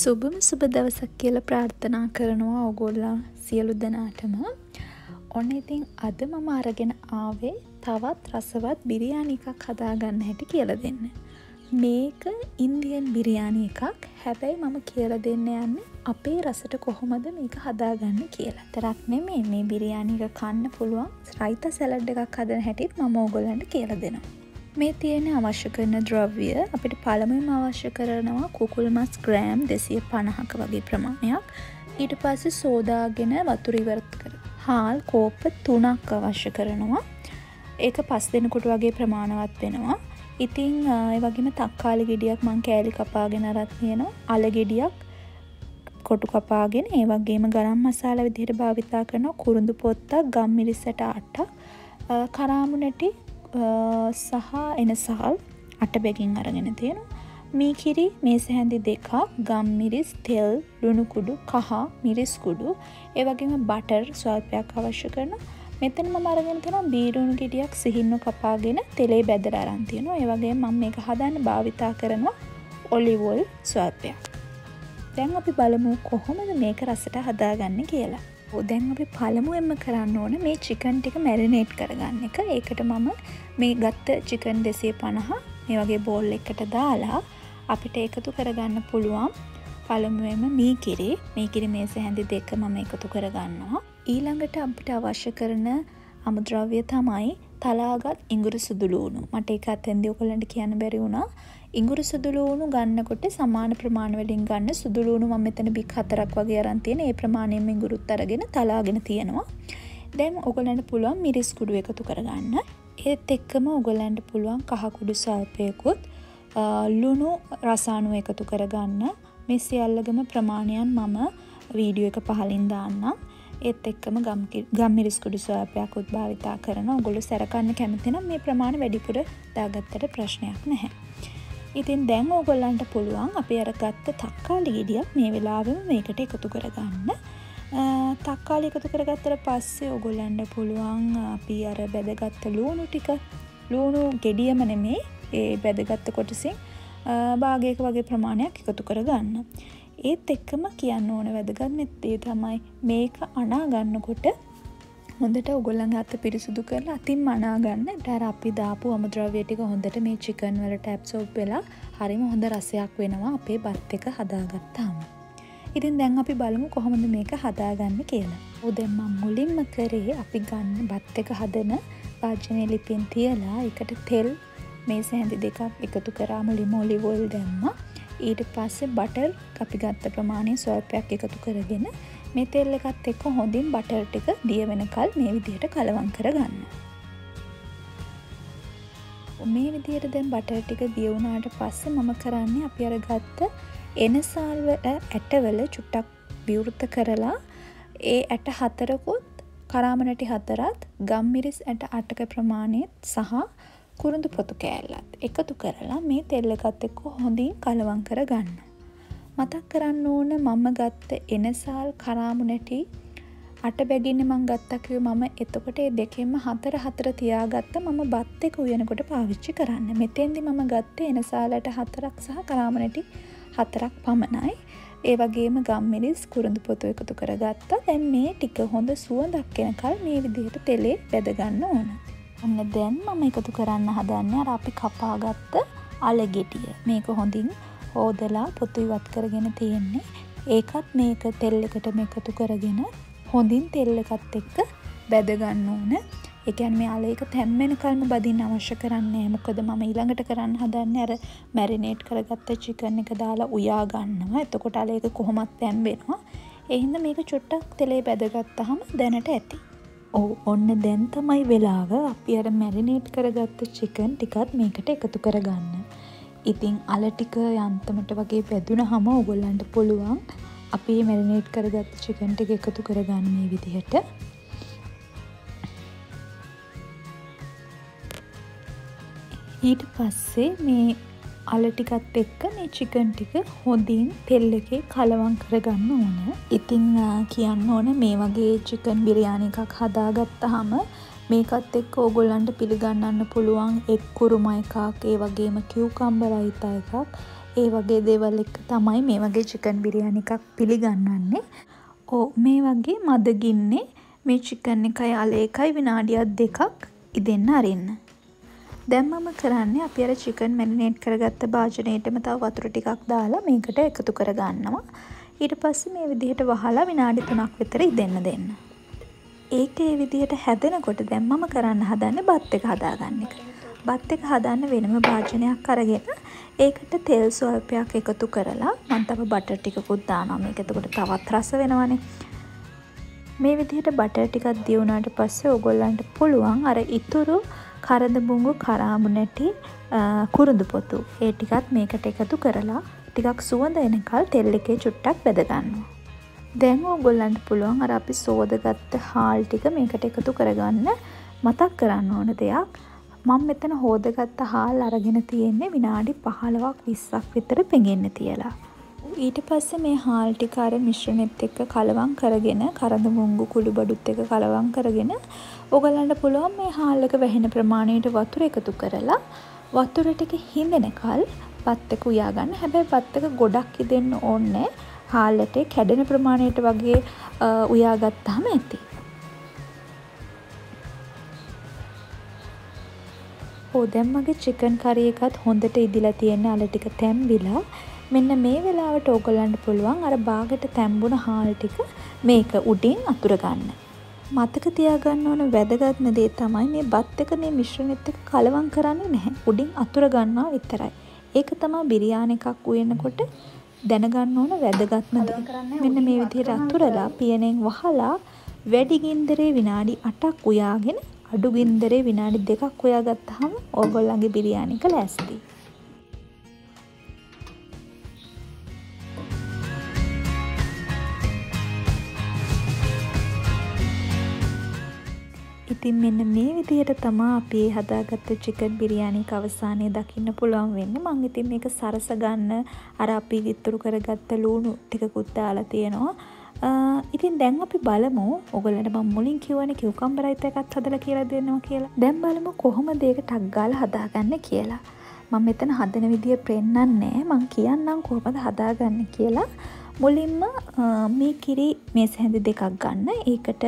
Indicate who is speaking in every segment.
Speaker 1: සුබම සුබ දවසක් කියල ප්‍රාර්ථනා කරනවා ඔගොල්ලන් සියලු දෙනාටම ඔන්න ඉතින් අද මම අරගෙන ආවේ තවත් රසවත් බිරියානි එකක් හදාගන්න හැටි කියල දෙන්න. මේක ඉන්දියන් බිරියානි එකක් හැබැයි මම කියල දෙන්න යන්න අපේ රසට කොහොමද මේක හදාගන්න කියලා තරක් නෙමේ මේ බිරියානික කන්න පුළුවන් රයිත සැලඩ් එකක් හදන හැටිත් මම ඕගොලන්ට කියල දෙනවා. මේ තියෙන අවශ්‍ය කරන ද්‍රව්‍ය අපිට පළමුම අවශ්‍ය කරනවා කුකුල් මස් ග්‍රෑම් දෙසිය පණහක වගේ ප්‍රමාණයක්. ඊට පස්සේ සෝදාගෙන වතුරිවරත් කර හාල් කෝප්ප තුනක් අවශ්‍ය කරනවා. ඒක පස් දෙනකොට වගේ ප්‍රමාණවත් වෙනවා. ඉතිං වගේම තක්කාලි ගෙඩියක් මං කෑලි කපාගෙන අරත් තියෙනවා. අල ගෙඩියක් කොටු කපාගෙන ඒ වගේම ගරම් මසාල විදිහට භාවිතා කරන කුරුඳු පොත්තක් ගම්මිරිස්සට අට්ටක් කරාමුනැටි සහ එන සහල් අට බැගින් අරගෙන තියෙන මේ කිරි මේ සැහැඳි දෙකක් ගම්මිරිස් තෙල් ලුණුකුඩු කහ මිරිස්කුඩු ඒවගේම බටර් ස්වල්පයක් අවශ්‍ය කරන මෙතන ම අරගෙන තෙන බීරුණු ගෙඩියක් සිහින්න කපාගෙන තෙලේ බැදර අරන්තියන ඒවගේ මම මේක හදන්න භාවිතා කරනවා ඔලිවොල් ස්වල්පයක්. දැන් අපි බලමු කොහොමද මේක රසට හදාගන්න කියලා. දැන් අපි පළමුුවෙන්ම කරන්න ඕන මේ චිකන් ටික මැරිනේට් කරගන්න එක. ඒකට මම මේ ගත්ත චිකන් දෙසේ පණහ මේ වගේ බෝල් එකට දාලා අපිට එකතු කරගන්න පුළුවන් පළමුුවම මී කිරි. මේ කිරි මේස හැඳි දෙක මම එකතු කරගන්නවා. ඊළඟට අපිට අවශ්‍ය කරන අමුද්‍රව්‍ය තමයි තලාගත් ඉංගුරු සුදුලූුණු මට එක අතැන්දිය කොලට කියන්න බැරි වුණා. ඉංගුරු සුදුලූුණු ගන්නකොට සමාන ප්‍රමාණවලින් ගන්න සුදුලූුණු ම මෙතන බික් හතරක් වගේ අරන්තියෙන ඒ ප්‍රමාණයෙන් ඉංගුරුත් අරගෙන තලාගෙන තියෙනවා. දැන් ඔගොලන්ට පුළුවන් මිරිස්කුඩු එකතු කරගන්න. ඒත් එක්කම ඔගොලන්ට පුළුවන් කහකුඩු සල්පයකුත් ලුණු රසානුව එකතු කරගන්න. මේ සියල්ලගම ප්‍රමාණයන් මම වීඩියෝ එක පහලින් දාන්න ඒත් එක්කම ගම්මිරිස්කුඩු ස්වාපයක් උත්භාවිතා කරන ඔගොලු සැරකන්න කැමතිනම් මේ ප්‍රමාණ වැඩිපුර දාගත්තට ප්‍රශ්නයක් නැහැ ඉතින් දැන් ඕගොල්ලන්ට පුළුවන් අපි අරගත්ත තක්කාලි ගෙඩියක් මේ වෙලාවෙම මේකට එකතු කරගන්න තක්කාලි එකතු කරගත්තර පස්සේ ඔගොල්ලන්ට පුළුවන් අපි අර බැදගත්ත ලූුණු ටික ලූුණු ගෙඩියම නෙමේ ඒ බැදගත්ත කොටසින් භාගයක වගේ ප්‍රමාණයක් එකතු කරගන්න. ඒත් එක්කම කියන්න ඕන වැදගත් මෙත්තේ තමයි මේක අනා ගන්නකොට හොඳට ඔගොල්ලන් අත පිරිසුදු කරලා අතින් මනාගන්න ටැර අපි දාපු අමද්‍රව්‍යටික හොඳට මේ චිකන් වල ටැප්සෝප් වෙලා හරිම හොඳ රසයක් වෙනවා අපේ බත් එක හදාගත්තාම. ඉතින් දැන් අපි බලමු කොහොමද මේක හදාගන්න කියලා. උදෙන්ම මුලින්ම කරේ අපි ගන්න බත් එක හදන පාජනය ලිපෙන් තියලා එකට තෙල් මේ සැහැඳි දෙකක් එකතු කරා මුලිම ඔලිවොල් දැම්ම ඊට පස්සේ බටර් අපි ගත්ත ප්‍රමාණය ස්වල්පයක් එකතු කරගෙන මේ තෙල් එකත් එක්ක හොඳින් බටර් ටික දිය වෙනකල් මේ විදිහට කලවං කරගන්න. මේ විදියට දැන් බටර් ටික දියවුණාට පස්සේ මම කරන්නේ අපි අර ගත්ත එනසාල්ව ඇටවල චුට්ටක් විවෘත කරලා ඒ ඇට හතරකුත් කරාමනටි හතරත් ගම්මිරිස් ඇට අටක ප්‍රමාණයත් සහ කුරුඳු පොතු කෑල්ලත් එකතු කරලා මේ තෙල්ල එකත් එක්ක හොඳින් කලවං කර ගන්න. මතක් කරන්න ඕන මම ගත්ත එනසාල් කරාමු නැටි අට බැගින්න මං ගත්තකිව මම එතකොට ඒ දෙකෙන්ම හතර හතර තියාගත්ත මම බත් එක උයනකොට පාවිච්චි කරන්න. මෙතෙන්දි මම ගත්ත එනසාලට හතරක් සහ කරාමනැටි හතරක් පමණයි. ඒ වගේම ගම්මිරිස් කුරුඳු පොතු එකතු කරගත්තා. දැන් මේ ටික හොඳ සුවදක් එනකල් මේ විදිහට තෙලේ බැදගන්න ඕන. ඔන්න දැන් මම එකතු කරන්න හදන්න අර අපි කපාගත්ත අලගෙටිය මේක හොඳින් හෝදලා පොතු ඉවත් කරගෙන තියෙන්නේ. ඒකත් මේක තෙල් එකට එකතු කරගෙන හොඳින් තෙල් එකත් එක්ක බැදගන්න ඕන. එකන් මේ අලේක තැම්මෙන කල්ම බදින්න අවශ්‍ය කරන්නේ මොකද මම ඊළඟට කරන්න හදන්න අර මැරිනේට් කරගත්ත චිකන් එක දාලා උයා ගන්නවා. එතකොට අලේක කොහොමත් තැම්බෙනවා. එහින්ද මේක චුට්ටක් තෙලේ බැදගත්තහම දැනට ඇති. ඕ ඔන්න දැන් තමයි වෙලාව. අපි අර මැරිනේට් කරගත්ත චිකන් ටිකත් මේකට එකතු කරගන්න. ඉතිං අල ටික යන්තමට වගේ පැදුන හම ඔගොල්ලන්ට පුළුවන් අපි මැරිනේට් කරගත් චිකන්ට එකතු කරගන්න මේ විදිහට. ඊට පස්සේ මේ අල ටිකත් එක්ක මේ චිකන් ටික හොඳින් තෙල් එකේ කලවං කරගන්න ඕන ඉතිං කියන්න ඕන මේ වගේ චිකන් බිරියානි එකක් හදාගත්තහම මේකත් එක්ක ඕගොල්ලන්ට පිළිගන්නන්න පුළුවන් එක් කුරුම එකක් ඒ වගේම කිව්කම්බ රයිතා එකක් ඒ වගේ දේවල් එක්ක තමයි මේ වගේ චිකන් බිරියානි එකක් පිළිගන්වන්නේ. ඔව් මේ වගේ මද ගින්නේ මේ චිකන් එකයි අල එකයි විනාඩියක් දෙකක් ඉදෙන්න අරින්න. දැන් මම කරන්නේ අපි අර චිකන් මැරිනේට් කරගත්ත භාජනයටම තව වතුර ටිකක් දාලා මේකට එකතු කරගන්නවා. ඊට පස්සේ මේ විදිහට වහලා විනාඩි 3ක් විතර ඉදෙන්න දෙන්න. ඒක ඒ විදිහට හැදෙනකොට දැන් මම කරන්න හදන්නේ බත් එක හදාගන්න එක. බත් එක හදන්න වෙනම භාජනයක් අරගෙන ඒකට තෙල් ස්වල්පයක් එකතු කරලා මම තව බටර් ටිකකුත් දානවා. මේක එතකොට තවත් රස වෙනවනේ. මේ විදිහට බටර් ටිකක් දියුණාට පස්සේ ඕගොල්ලන්ට පුළුවන් අර ඉතුරු කරදබුඟු කරාඹු නැටි කුරුඳු පොතු ඒ ටිකත් මේකට එකතු කරලා ටිකක් සුවඳ එනකල් තෙල් එකේ චුට්ටක් බැදගන්නවා. දැන් ඕගොල්ලන්ට පුළුවන් අර අපි සෝදගත්ත හාල් ටික මේකට එකතු කරගන්න මතක් කරන්න ඕන දෙයක් මම මෙතන හෝදගත්ත හාල් අරගෙන තියෙන්නේ විනාඩි පහළවක් විස්සක් විතර පෙඟෙන්න තියලා. ඊට පස්සේ මේ හාල් ටික අර මිශ්‍රණෙත් එක්ක කලවම් කරගෙන කරඳ මුංගු කුළු බඩුත් එක්ක කලවම් කරගෙන ඔයගලන්ට පුළුවන් මේ හාල් එක වැහෙන ප්‍රමාණයට වතුර එකතු කරලා වතුර ටික හිඳෙනකල් බත් එක උයාගන්න. හැබැයි බත් එක ගොඩක් ඉදෙන්න ඕනේ හාල් එකේ කැඩෙන ප්‍රමාණයට වගේ උයාගත්තාම ඇති. ඕ දැන් මගේ චිකන් කරි එකත් හොඳට ඉදිලා තියෙන්නේ අල ටික තැම්බිලා. මෙන්න මේ වෙලාවට ඕගොල්ලන්ට පුළුවන් අර බාගෙට තැම්බුණ හාල් ටික මේක උඩින් අතුර ගන්න. මතක තියාගන්න ඕන වැදගත්ම දේ තමයි මේ බත් එක මේ මිශ්‍රණෙත් එක්ක කලවම් කරන්නේ නැහැ. උඩින් අතුර ගන්නවා විතරයි. ඒක තමා බිරියානි එකක් උයනකොට දැනගන්න ඕන වැදගත්ම දේ. මෙන්න මේ විදිහට අතුරලා පියනෙන් වහලා වැඩි ගින්දරේ විනාඩි 8ක් උයාගෙන අඩු ගින්දරේ විනාඩි 2ක් උයාගත්තාම ඕගොල්ලන්ගේ බිරියානි එක ලෑස්තියි. ඉතින් මෙන්න මේ විදිහට තමා අපි ඒ හදාගත්ත චිකන් බිරියානි එක අවසානයේ දකින්න පුළුවන් වෙන්නේ. මං ඉතින් මේක සරස ගන්න අර අපි ඉතුරු කරගත්ත ලූණු ටිකකුත් දාලා තියෙනවා. ඉතින් දැන් අපි බලමු ඔයගොල්ලන්ට මම මුලින් කිව්වනේ කිව්කම්බර් රයිත් එකක් හදලා කියලා දෙන්නවා කියලා. දැන් බලමු කොහොමද ඒක ටක් ගාලා හදාගන්නේ කියලා. මම මෙතන හදන විදිය පෙන්වන්නේ මං කියන්නම් කොහොමද හදාගන්නේ කියලා. මුලින්ම මේ කිරි මේස හැඳි දෙකක් ගන්න. ඒකට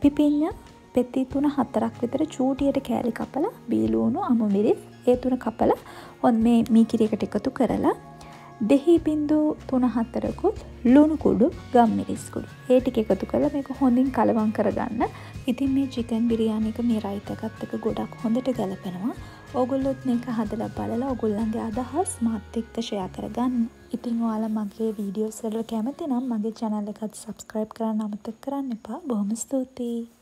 Speaker 1: පිපිඤ්ඤා පෙත්ති තුන හතරක් විතර චූටියට කෑලි කපලා බීලූණු අමු මිරිස් ඒ තුන කපලා ඔන් මේ මීකිරියකට එකතු කරලා දෙහි බින්දු තුන හතරකුත් ලුණු කුඩු ගම් මිරිස් කුඩු ඒ ටික එකතු කරලා මේක හොඳින් කලවම් කරගන්න. ඉතින් මේ චිකන් බිරියානි එක මේ රයිත් එකත් එක්ක ගොඩක් හොඳට ගැලපෙනවා. ඕගොල්ලොත් මේක හදලා බලලා ඔයගොල්ලන්ගේ අදහස් මාත් එක්ක ෂෙයා කරගන්න. ඉතින් ඔයාලා මගේ වීඩියෝස් වලට කැමති නම් මගේ channel එකත් subscribe කරන්න අමතක කරන්න එපා. බොහොම ස්තුතියි.